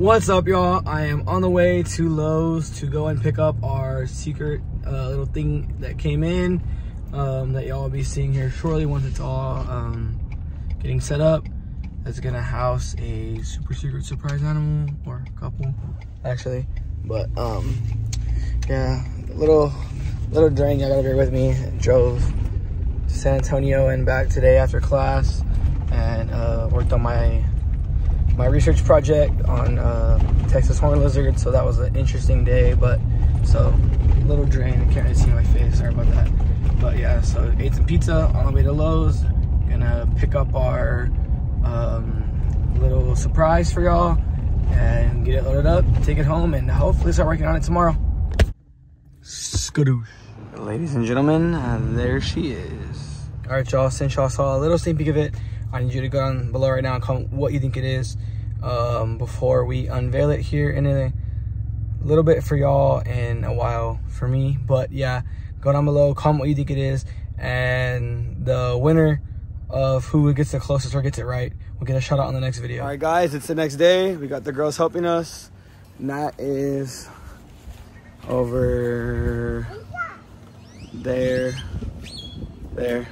What's up, y'all? I am on the way to Lowe's to go and pick up our secret uh, little thing that came in um, that y'all will be seeing here shortly once it's all um, getting set up. That's gonna house a super secret surprise animal or couple, actually. But um, yeah, little little drain I got over here with me. Drove to San Antonio and back today after class, and uh, worked on my my research project on uh, Texas horn lizard. So that was an interesting day. But so little drain. I can't really see my face. Sorry about that. But yeah, so ate some pizza on the way to Lowe's. Gonna pick up our um, little surprise for y'all and get it loaded up, take it home, and hopefully start working on it tomorrow. Skadoosh. Ladies and gentlemen, uh, there she is. All right, y'all, since y'all saw a little sneak peek of it, I need you to go down below right now and comment what you think it is um, before we unveil it here in a little bit for y'all in a while for me. But yeah, go down below, comment what you think it is, and the winner of who gets the closest or gets it right will get a shout out on the next video. All right, guys, it's the next day. We got the girls helping us. Nat is over there, there,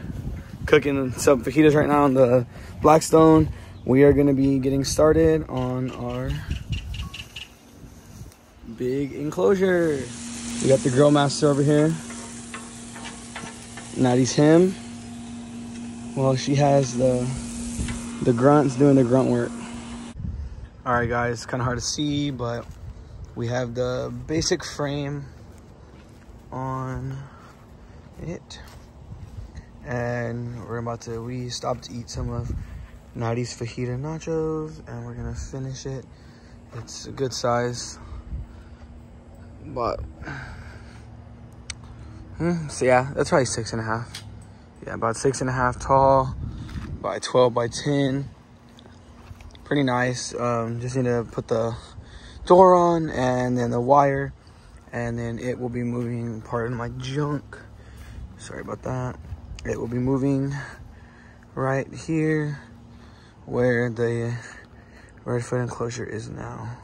cooking some fajitas right now on the Blackstone. We are gonna be getting started on our big enclosure. We got the grill master over here. Natty's him. Well, she has the the grunts doing the grunt work. All right, guys, kind of hard to see, but we have the basic frame on it. And we're about to, we stopped to eat some of Natty's fajita nachos and we're gonna finish it. It's a good size, but, hmm, so yeah, that's probably six and a half. Yeah, about six and a half tall by 12 by 10. Pretty nice. Um, just need to put the door on and then the wire and then it will be moving part of my junk. Sorry about that. It will be moving right here where the Redfoot enclosure is now.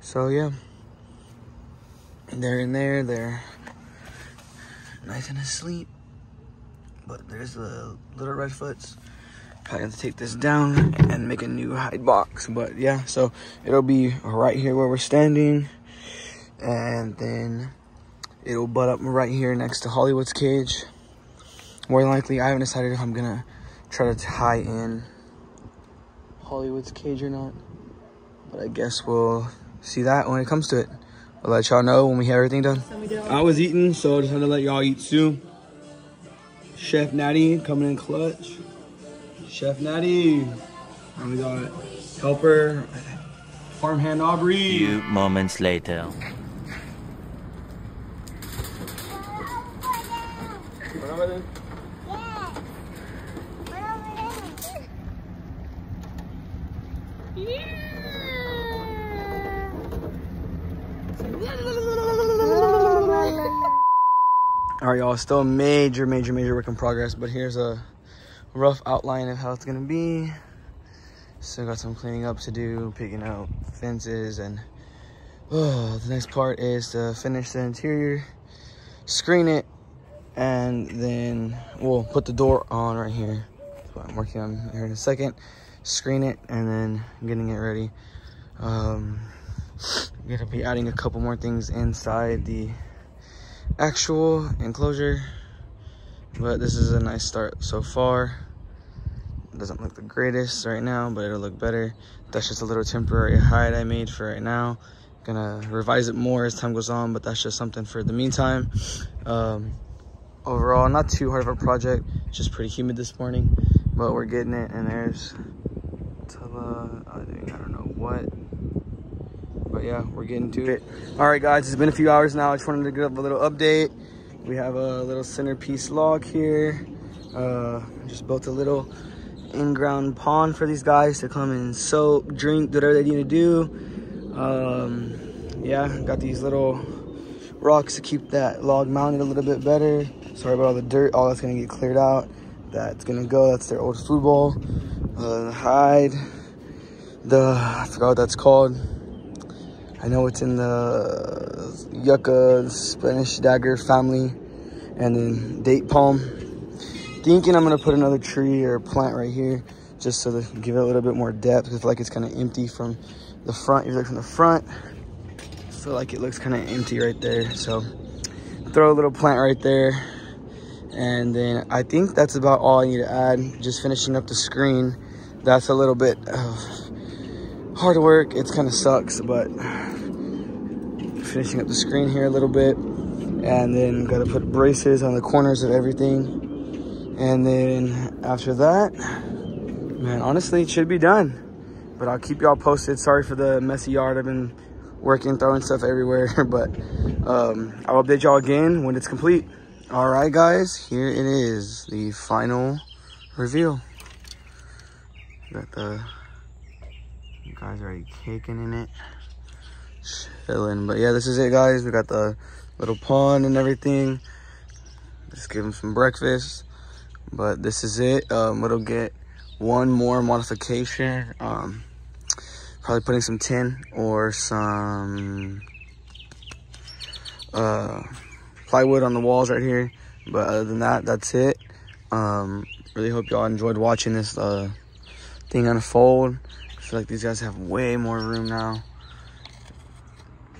So yeah, they're in there, they're nice and asleep. But there's the little Redfoots. Probably have to take this down and make a new hide box. But yeah, so it'll be right here where we're standing. And then it'll butt up right here next to Hollywood's cage. More than likely, I haven't decided if I'm gonna try to tie in Hollywood's cage or not. But I guess we'll see that when it comes to it. I'll let y'all know when we have everything done. I was eating, so I just had to let y'all eat too. Chef Natty coming in clutch. Chef Natty. And we got helper, farmhand Aubrey. Few moments later. All right, y'all, still major, major, major work in progress, but here's a rough outline of how it's gonna be. Still got some cleaning up to do, picking out fences, and oh, the next part is to finish the interior, screen it, and then we'll put the door on right here. That's what I'm working on here in a second. Screen it, and then getting it ready. Um, gonna be adding a couple more things inside the actual enclosure but this is a nice start so far It doesn't look the greatest right now but it'll look better that's just a little temporary hide i made for right now gonna revise it more as time goes on but that's just something for the meantime um, overall not too hard of a project just pretty humid this morning but we're getting it and there's Tella, i don't know what but yeah, we're getting to it. All right, guys, it's been a few hours now. I just wanted to give a little update. We have a little centerpiece log here. Uh, just built a little in-ground pond for these guys to come and soak, drink, whatever they need to do. Um, yeah, got these little rocks to keep that log mounted a little bit better. Sorry about all the dirt, all that's gonna get cleared out. That's gonna go, that's their old food bowl. Uh, hide, the, I forgot what that's called. I know it's in the yucca Spanish dagger family and then date palm. Thinking I'm gonna put another tree or plant right here just so to give it a little bit more depth. I feel like it's kind of empty from the front. You look from the front, I feel like it looks kind of empty right there. So throw a little plant right there. And then I think that's about all I need to add. Just finishing up the screen. That's a little bit hard work. It kind of sucks, but finishing up the screen here a little bit. And then got to put braces on the corners of everything. And then after that, man, honestly, it should be done. But I'll keep y'all posted. Sorry for the messy yard. I've been working, throwing stuff everywhere. but um, I'll update y'all again when it's complete. All right, guys, here it is, the final reveal. Got the guys already caking in it, chilling. But yeah, this is it, guys. We got the little pond and everything. Just give them some breakfast. But this is it. Um, it'll get one more modification. Um, probably putting some tin or some uh, plywood on the walls right here. But other than that, that's it. Um, really hope y'all enjoyed watching this uh, thing unfold. I feel like these guys have way more room now.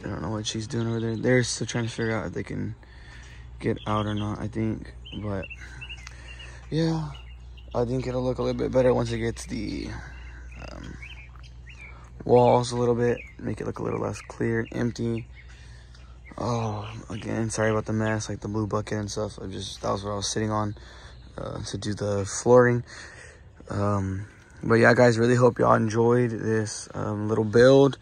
I don't know what she's doing over there. They're still trying to figure out if they can get out or not, I think. But yeah, I think it'll look a little bit better once it gets the um, walls a little bit, make it look a little less clear, and empty. Oh, again, sorry about the mess, like the blue bucket and stuff. I just, that was what I was sitting on uh, to do the flooring. Um, but yeah, guys, really hope y'all enjoyed this um, little build.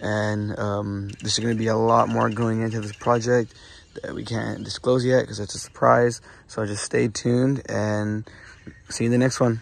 And um, there's going to be a lot more going into this project that we can't disclose yet because it's a surprise. So just stay tuned and see you in the next one.